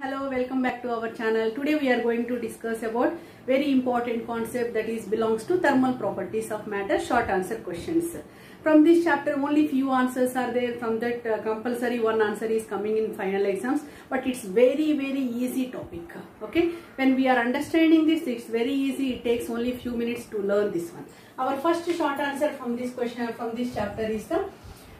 Hello, welcome back to our channel. Today we are going to discuss about very important concept that is belongs to thermal properties of matter short answer questions. From this chapter only few answers are there from that uh, compulsory one answer is coming in final exams but it's very very easy topic. Okay, when we are understanding this it's very easy it takes only few minutes to learn this one. Our first short answer from this question from this chapter is the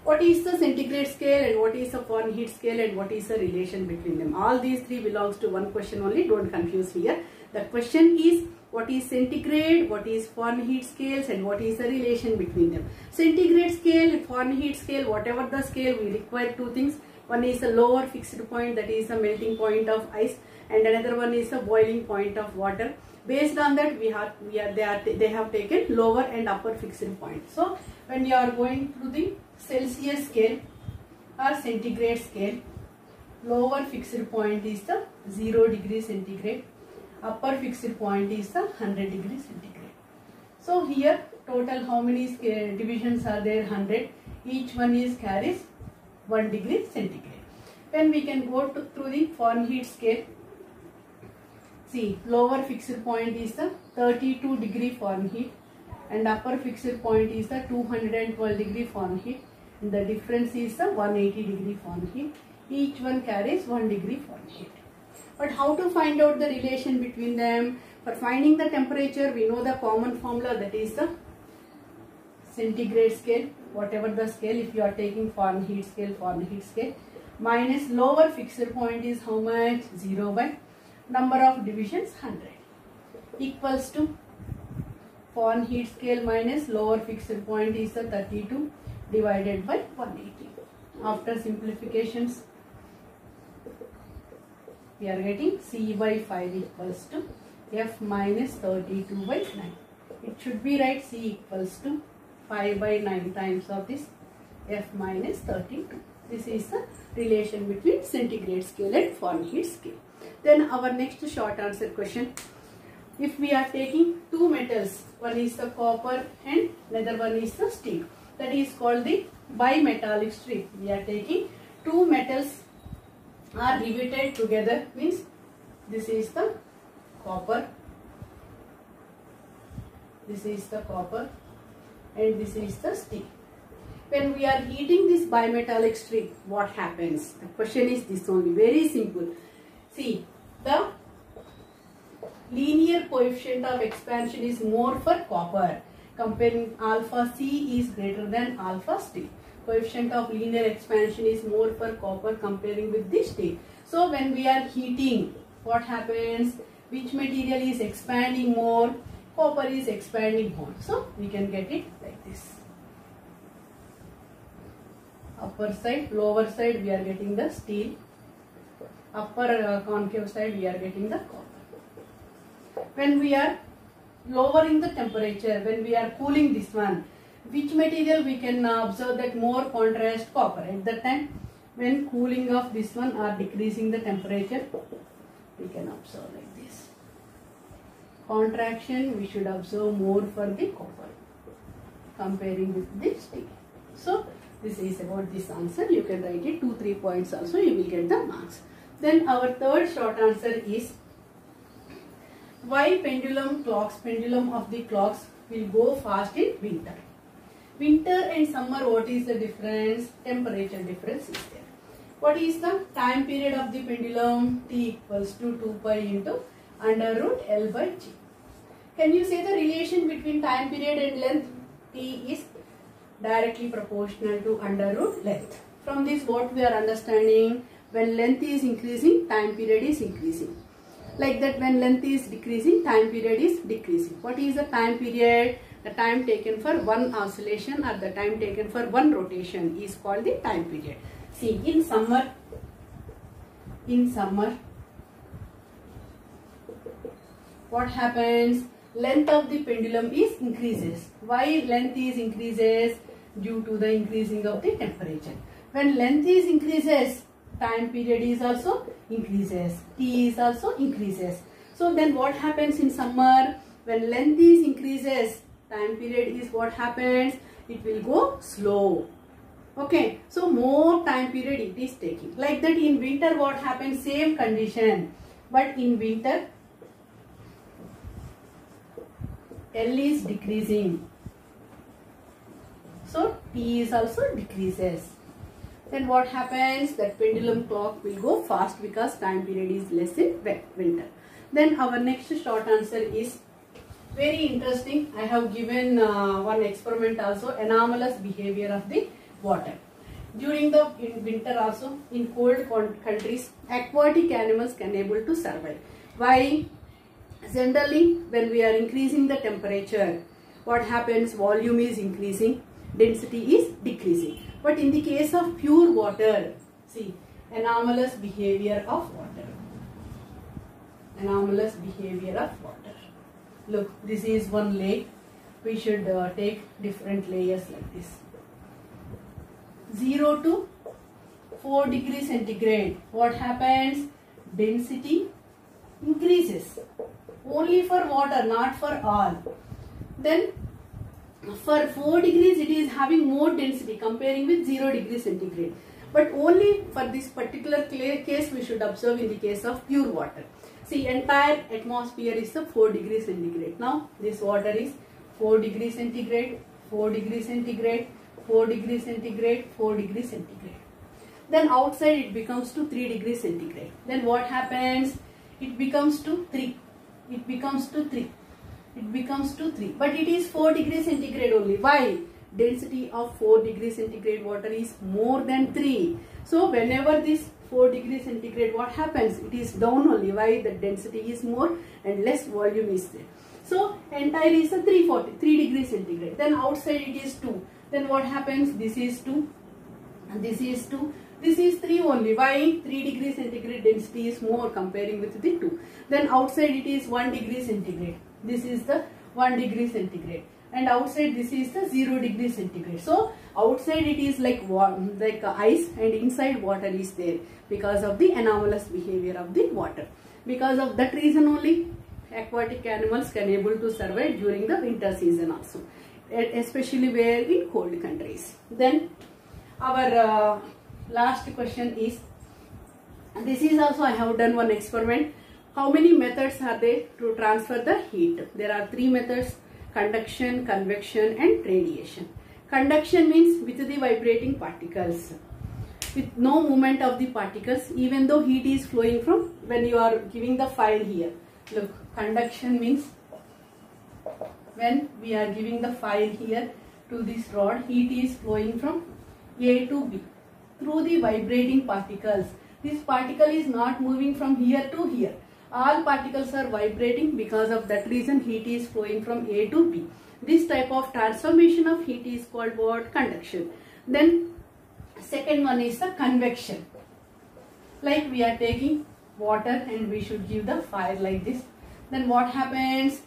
what is the centigrade scale and what is the Fahrenheit scale and what is the relation between them. All these three belongs to one question only. Don't confuse here. The question is what is centigrade, what is Fahrenheit scales and what is the relation between them. Centigrade scale, Fahrenheit scale, whatever the scale, we require two things. One is the lower fixed point that is the melting point of ice and another one is the boiling point of water. Based on that, we have we are they are they have taken lower and upper fixed point. So when you are going through the Celsius scale or centigrade scale, lower fixed point is the 0 degree centigrade, upper fixed point is the 100 degree centigrade. So here total how many divisions are there 100 each one is carries 1 degree centigrade. then we can go to, through the Fahrenheit scale see lower fixed point is the 32 degree Fahrenheit and upper fixed point is the 212 degree Fahrenheit and the difference is the 180 degree Fahrenheit. Each one carries 1 degree Fahrenheit. But how to find out the relation between them? For finding the temperature, we know the common formula that is the centigrade scale, whatever the scale, if you are taking Fahrenheit scale, Fahrenheit scale, minus lower fixed point is how much? 0 by number of divisions 100 equals to Fahrenheit scale minus lower fixed point is the 32 divided by 180. After simplifications, we are getting C by 5 equals to F minus 32 by 9. It should be right C equals to 5 by 9 times of this F minus 32. This is the relation between centigrade scale and Fahrenheit scale. Then our next short answer question. If we are taking two metals, one is the copper and another one is the steel. That is called the bimetallic strip. We are taking two metals are riveted together means this is the copper, this is the copper and this is the steel. When we are heating this bimetallic strip, what happens? The question is this only, very simple. See, the linear coefficient of expansion is more for copper. Comparing alpha C is greater than alpha steel. Coefficient of linear expansion is more for copper comparing with this steel. So when we are heating, what happens? Which material is expanding more? Copper is expanding more. So we can get it like this. Upper side, lower side we are getting the steel. Upper uh, concave side we are getting the copper. When we are lowering the temperature, when we are cooling this one, which material we can observe that more contrast copper. At that time, when cooling of this one or decreasing the temperature, we can observe like this. Contraction, we should observe more for the copper comparing with the steel. So, this is about this answer. You can write it 2-3 points also, you will get the marks. Then our third short answer is why pendulum clocks, pendulum of the clocks will go fast in winter. Winter and summer, what is the difference? Temperature difference is there. What is the time period of the pendulum? T equals to 2 pi into under root L by G. Can you say the relation between time period and length? T is directly proportional to under root length. From this what we are understanding? When length is increasing, time period is increasing. Like that when length is decreasing, time period is decreasing. What is the time period? The time taken for one oscillation or the time taken for one rotation is called the time period. See in summer, in summer, what happens? Length of the pendulum is increases. Why length is increases? Due to the increasing of the temperature. When length is increases, time period is also increases. T is also increases. So then what happens in summer? When length is increases, time period is what happens? It will go slow. Okay, so more time period it is taking. Like that in winter what happens? Same condition. But in winter, L is decreasing. So T is also decreases. Then what happens? That pendulum clock will go fast because time period is less in winter. Then our next short answer is very interesting. I have given uh, one experiment also anomalous behavior of the water. During the in winter also in cold countries aquatic animals can able to survive. Why? Generally when we are increasing the temperature what happens volume is increasing density is decreasing. But in the case of pure water see anomalous behavior of water anomalous behavior of water. Look, this is one lake. We should uh, take different layers like this. 0 to 4 degrees centigrade. What happens? Density increases. Only for water, not for all. Then for 4 degrees it is having more density comparing with 0 degrees centigrade. But only for this particular case we should observe in the case of pure water. See, entire atmosphere is the 4 degrees centigrade. Now, this water is 4 degrees centigrade, 4 degrees centigrade, 4 degrees centigrade, 4 degrees centigrade. Then outside it becomes to 3 degrees centigrade. Then what happens? It becomes to 3. It becomes to 3. It becomes to 3. But it is 4 degrees centigrade only. Why? Density of 4 degrees centigrade water is more than 3. So whenever this 4 degrees centigrade what happens? It is down only. Why? The density is more and less volume is there. So entire is a 340 3 degrees centigrade. Then outside it is 2 then what happens? This is 2 and this is 2 this is 3 only. Why? 3 degrees centigrade density is more comparing with the 2 then outside it is 1 degree centigrade this is the 1 degree centigrade and outside this is the 0 degree centigrade. So outside it is like like ice and inside water is there because of the anomalous behavior of the water. Because of that reason only aquatic animals can able to survive during the winter season also especially where in cold countries. Then our uh, last question is this is also I have done one experiment. How many methods are there to transfer the heat? There are three methods conduction, convection and radiation. Conduction means with the vibrating particles. With no movement of the particles even though heat is flowing from when you are giving the file here. Look, conduction means when we are giving the file here to this rod, heat is flowing from A to B through the vibrating particles. This particle is not moving from here to here all particles are vibrating because of that reason heat is flowing from A to B. This type of transformation of heat is called what? Conduction. Then second one is the convection. Like we are taking water and we should give the fire like this. Then what happens?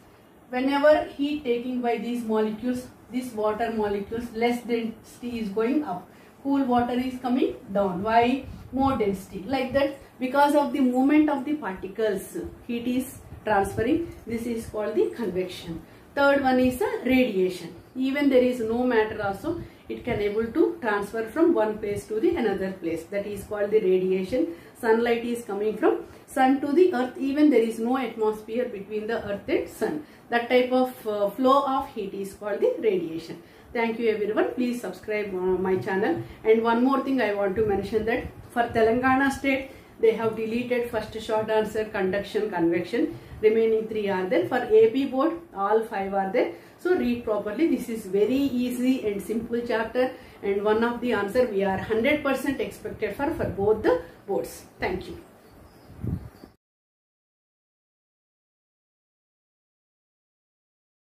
Whenever heat taking by these molecules, these water molecules, less density is going up. Cool water is coming down. Why? More density. Like that because of the movement of the particles heat is transferring. This is called the convection. Third one is the radiation. Even there is no matter also it can able to transfer from one place to the another place. That is called the radiation. Sunlight is coming from sun to the earth. Even there is no atmosphere between the earth and sun. That type of uh, flow of heat is called the radiation. Thank you everyone. Please subscribe uh, my channel. And one more thing i want to mention that for telangana state they have deleted first short answer conduction convection. Remaining three are there. For ap board all five are there. So read properly. This is very easy and simple chapter. And one of the answer we are 100% expected for for both the boards. Thank you